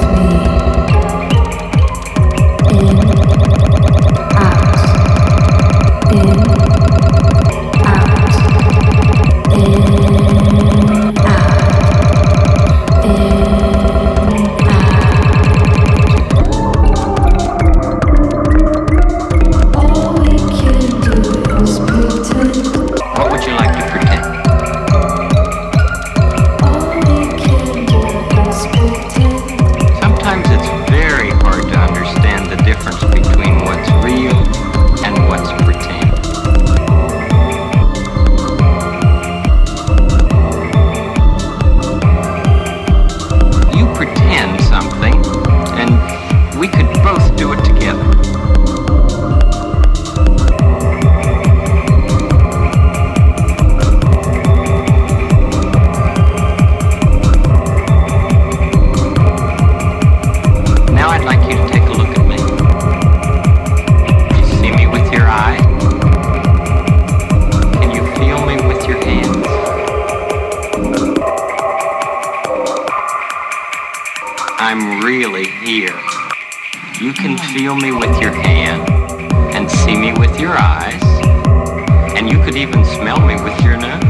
me. I'm really here. You can feel me with your hand and see me with your eyes, and you could even smell me with your nose.